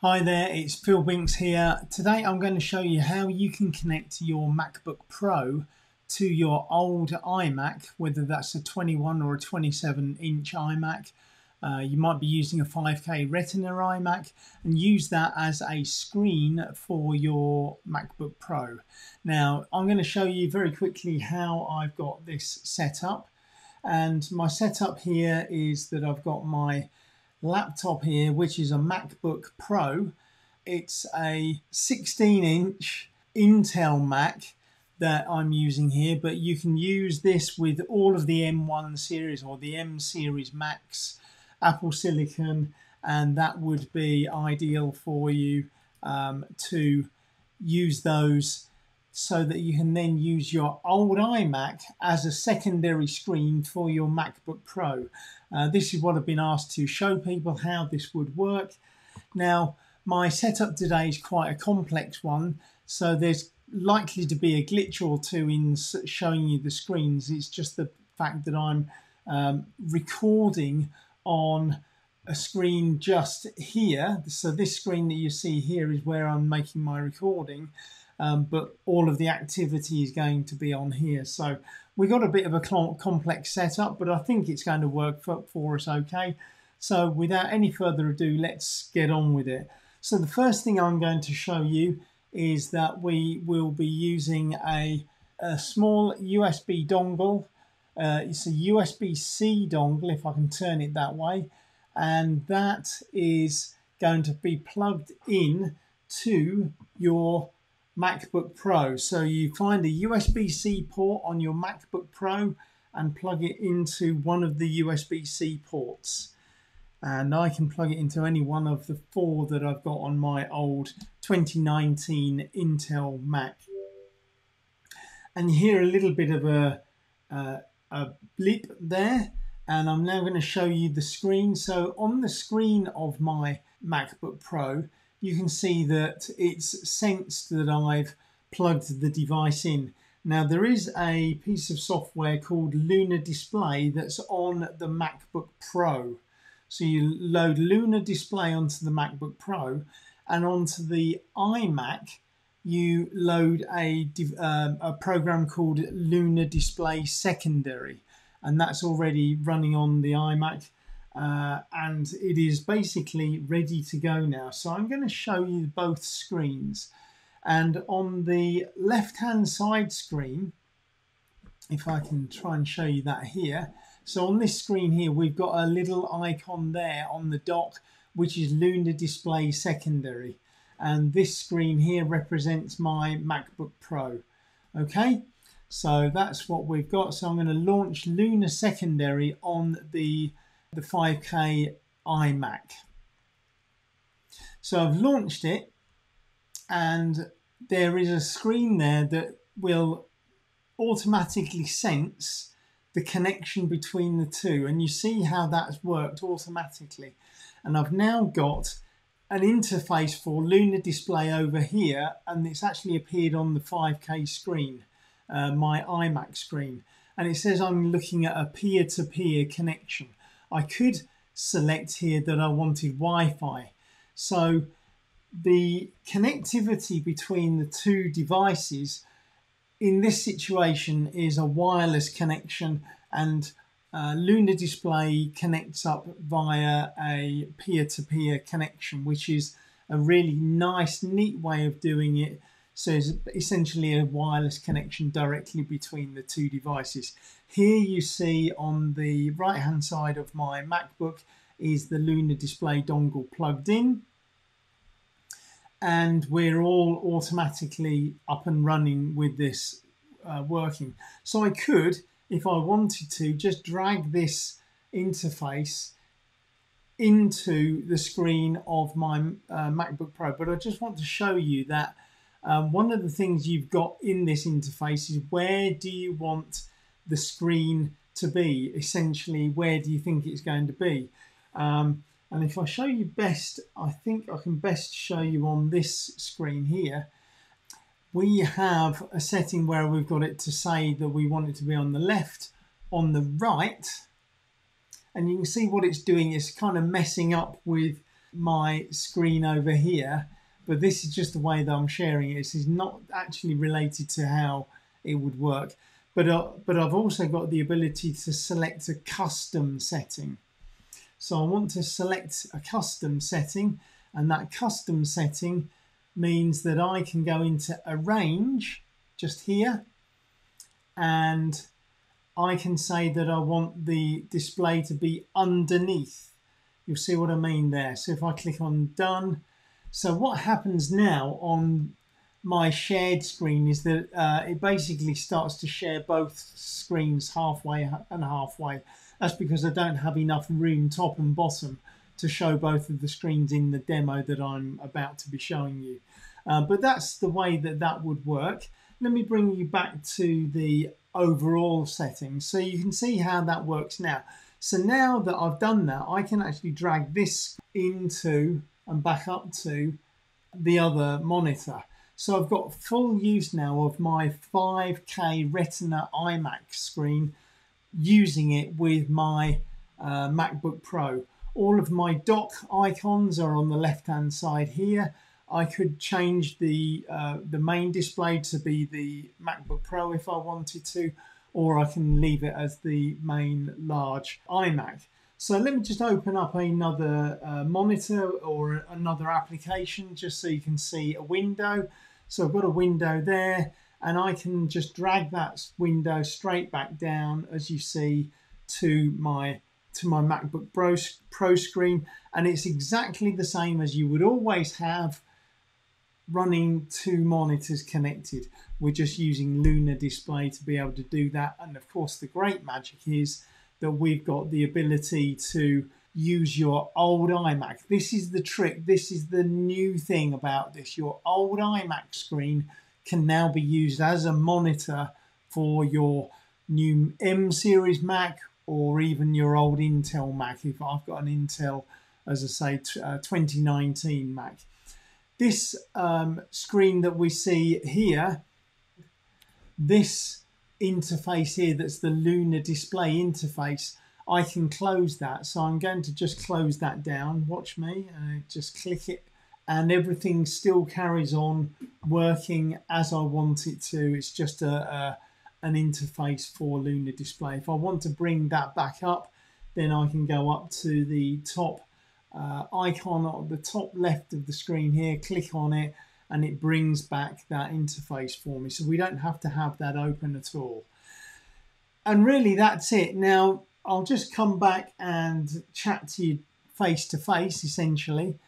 Hi there, it's Phil Binks here. Today I'm going to show you how you can connect your MacBook Pro to your old iMac, whether that's a 21 or a 27 inch iMac. Uh, you might be using a 5K Retina iMac and use that as a screen for your MacBook Pro. Now, I'm going to show you very quickly how I've got this set up. And my setup here is that I've got my laptop here, which is a MacBook Pro. It's a 16 inch Intel Mac that I'm using here, but you can use this with all of the M1 series or the M series Macs, Apple Silicon, and that would be ideal for you um, to use those so that you can then use your old iMac as a secondary screen for your MacBook Pro. Uh, this is what I've been asked to show people how this would work. Now, my setup today is quite a complex one, so there's likely to be a glitch or two in showing you the screens. It's just the fact that I'm um, recording on a screen just here. So this screen that you see here is where I'm making my recording um, but all of the activity is going to be on here. So we got a bit of a complex setup, but I think it's going to work for, for us okay. So without any further ado, let's get on with it. So the first thing I'm going to show you is that we will be using a, a small USB dongle. Uh, it's a USB-C dongle, if I can turn it that way. And that is going to be plugged in to your MacBook Pro. So you find a USB-C port on your MacBook Pro and plug it into one of the USB-C ports. And I can plug it into any one of the four that I've got on my old 2019 Intel Mac. And you hear a little bit of a, uh, a bleep there. And I'm now going to show you the screen. So on the screen of my MacBook Pro, you can see that it's sensed that I've plugged the device in. Now there is a piece of software called Luna Display that's on the MacBook Pro. So you load Luna Display onto the MacBook Pro and onto the iMac you load a, um, a program called Luna Display Secondary and that's already running on the iMac uh, and it is basically ready to go now. So I'm going to show you both screens. And on the left-hand side screen, if I can try and show you that here. So on this screen here, we've got a little icon there on the dock, which is Luna Display Secondary. And this screen here represents my MacBook Pro. Okay, so that's what we've got. So I'm going to launch Luna Secondary on the the 5K iMac. So I've launched it and there is a screen there that will automatically sense the connection between the two and you see how that's worked automatically and I've now got an interface for Luna Display over here and it's actually appeared on the 5k screen uh, my iMac screen. And it says I'm looking at a peer-to-peer -peer connection. I could select here that I wanted Wi-Fi. So the connectivity between the two devices in this situation is a wireless connection and uh, Luna Display connects up via a peer-to-peer -peer connection, which is a really nice, neat way of doing it so it's essentially a wireless connection directly between the two devices. Here you see on the right hand side of my MacBook is the Luna display dongle plugged in and we're all automatically up and running with this uh, working. So I could, if I wanted to, just drag this interface into the screen of my uh, MacBook Pro. But I just want to show you that um, one of the things you've got in this interface is where do you want the screen to be? Essentially, where do you think it's going to be? Um, and if I show you best, I think I can best show you on this screen here. We have a setting where we've got it to say that we want it to be on the left, on the right, and you can see what it's doing is kind of messing up with my screen over here, but this is just the way that I'm sharing it. This is not actually related to how it would work. But, uh, but I've also got the ability to select a custom setting. So I want to select a custom setting and that custom setting means that I can go into arrange just here and I can say that I want the display to be underneath. You'll see what I mean there. So if I click on done, so what happens now on my shared screen is that uh, it basically starts to share both screens halfway and halfway. That's because I don't have enough room top and bottom to show both of the screens in the demo that I'm about to be showing you. Uh, but that's the way that that would work. Let me bring you back to the overall settings so you can see how that works now. So now that I've done that, I can actually drag this into and back up to the other monitor. So I've got full use now of my 5K Retina iMac screen using it with my uh, MacBook Pro. All of my dock icons are on the left hand side here. I could change the uh, the main display to be the MacBook Pro if I wanted to, or I can leave it as the main large iMac. So let me just open up another uh, monitor or another application just so you can see a window. So I've got a window there and I can just drag that window straight back down as you see to my to my MacBook Pro, Pro screen and it's exactly the same as you would always have running two monitors connected. We're just using Luna Display to be able to do that and of course the great magic is that we've got the ability to use your old iMac. This is the trick, this is the new thing about this. Your old iMac screen can now be used as a monitor for your new M series Mac or even your old Intel Mac if I've got an Intel as I say uh, 2019 Mac. This um, screen that we see here, this interface here that's the Luna display interface, I can close that. So I'm going to just close that down. Watch me, uh, just click it and everything still carries on working as I want it to. It's just a, a an interface for Luna Display. If I want to bring that back up, then I can go up to the top uh, icon at the top left of the screen here, click on it, and it brings back that interface for me. So we don't have to have that open at all. And really that's it. Now, I'll just come back and chat to you face to face, essentially.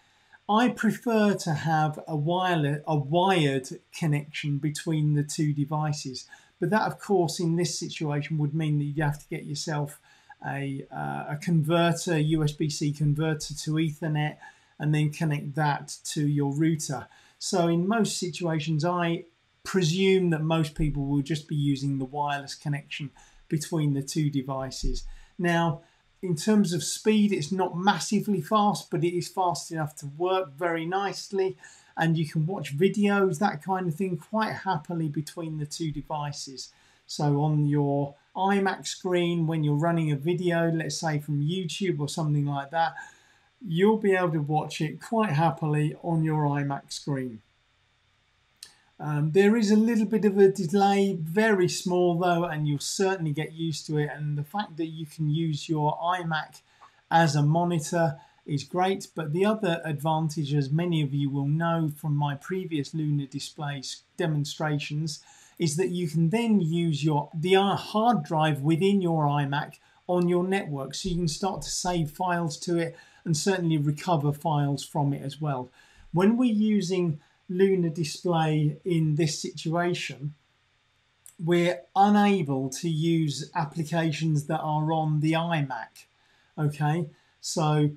I prefer to have a wireless, a wired connection between the two devices. But that, of course, in this situation would mean that you have to get yourself a, uh, a converter, USB-C converter to Ethernet, and then connect that to your router. So in most situations, I presume that most people will just be using the wireless connection between the two devices. Now, in terms of speed, it's not massively fast, but it is fast enough to work very nicely. And you can watch videos, that kind of thing, quite happily between the two devices. So on your iMac screen, when you're running a video, let's say from YouTube or something like that, you'll be able to watch it quite happily on your iMac screen. Um, there is a little bit of a delay, very small though, and you'll certainly get used to it. And the fact that you can use your iMac as a monitor is great. But the other advantage, as many of you will know from my previous Luna displays demonstrations, is that you can then use your the hard drive within your iMac on your network. So you can start to save files to it and certainly recover files from it as well. When we're using Luna display in this situation, we're unable to use applications that are on the iMac. Okay, so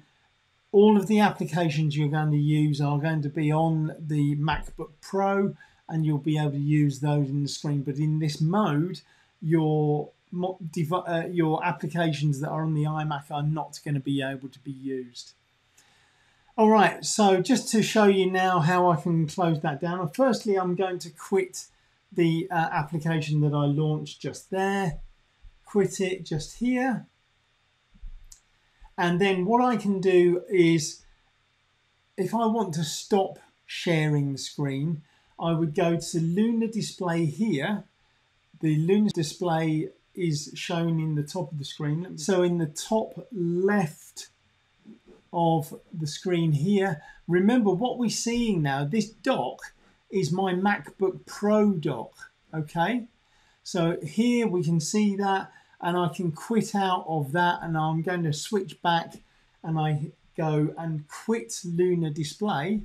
all of the applications you're going to use are going to be on the MacBook Pro and you'll be able to use those in the screen. But in this mode, your uh, your applications that are on the iMac are not going to be able to be used. All right, so just to show you now how I can close that down. Firstly, I'm going to quit the uh, application that I launched just there. Quit it just here. And then what I can do is if I want to stop sharing the screen, I would go to Luna Display here. The Luna Display is shown in the top of the screen. Mm. So in the top left of the screen here, remember what we're seeing now, this dock is my MacBook Pro dock, okay? So here we can see that and I can quit out of that and I'm going to switch back and I go and quit Luna Display.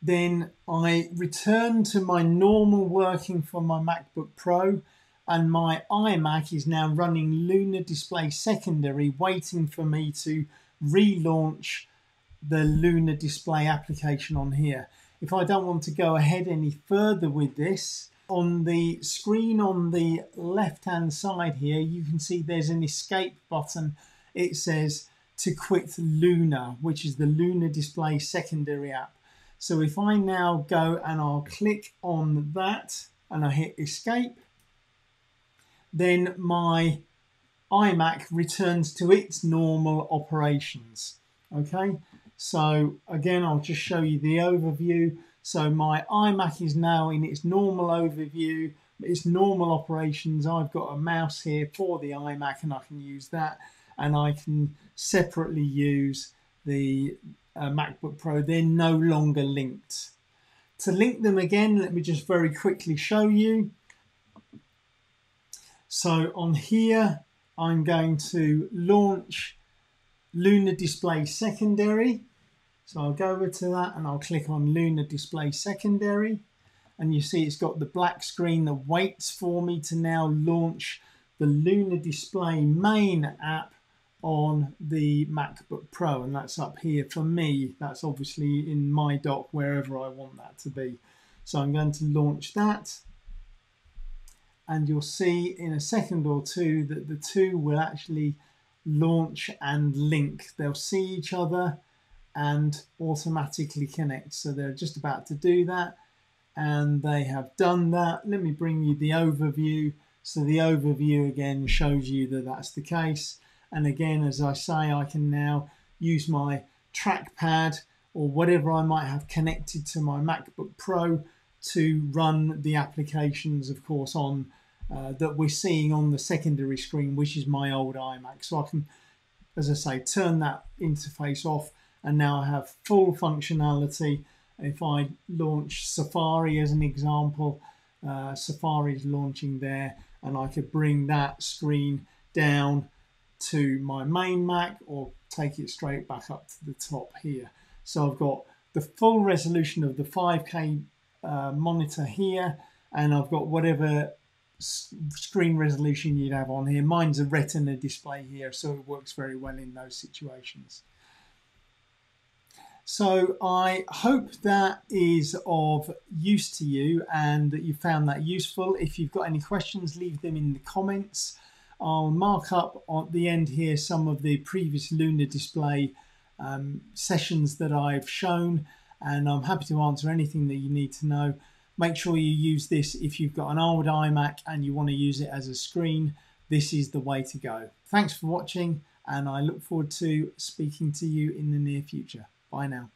Then I return to my normal working from my MacBook Pro and my iMac is now running Luna Display Secondary waiting for me to relaunch the Luna Display application on here. If I don't want to go ahead any further with this, on the screen on the left hand side here, you can see there's an escape button. It says to quit Luna, which is the Luna Display secondary app. So if I now go and I'll click on that and I hit escape, then my iMac returns to its normal operations. Okay, so again, I'll just show you the overview. So my iMac is now in its normal overview, its normal operations. I've got a mouse here for the iMac and I can use that and I can separately use the uh, MacBook Pro. They're no longer linked. To link them again, let me just very quickly show you. So on here, I'm going to launch Luna Display Secondary. So I'll go over to that and I'll click on Luna Display Secondary. And you see it's got the black screen that waits for me to now launch the Luna Display main app on the MacBook Pro. And that's up here for me. That's obviously in my dock, wherever I want that to be. So I'm going to launch that. And you'll see in a second or two that the two will actually launch and link. They'll see each other and automatically connect. So they're just about to do that and they have done that. Let me bring you the overview. So the overview again shows you that that's the case. And again, as I say, I can now use my trackpad or whatever I might have connected to my MacBook Pro to run the applications, of course, on uh, that we're seeing on the secondary screen, which is my old iMac. So I can, as I say, turn that interface off and now I have full functionality. If I launch Safari as an example, uh, Safari is launching there and I could bring that screen down to my main Mac or take it straight back up to the top here. So I've got the full resolution of the 5K uh, monitor here and I've got whatever screen resolution you'd have on here. Mine's a retina display here so it works very well in those situations. So I hope that is of use to you and that you found that useful. If you've got any questions, leave them in the comments. I'll mark up at the end here some of the previous Luna display um, sessions that I've shown and I'm happy to answer anything that you need to know. Make sure you use this if you've got an old iMac and you want to use it as a screen. This is the way to go. Thanks for watching and I look forward to speaking to you in the near future. Bye now.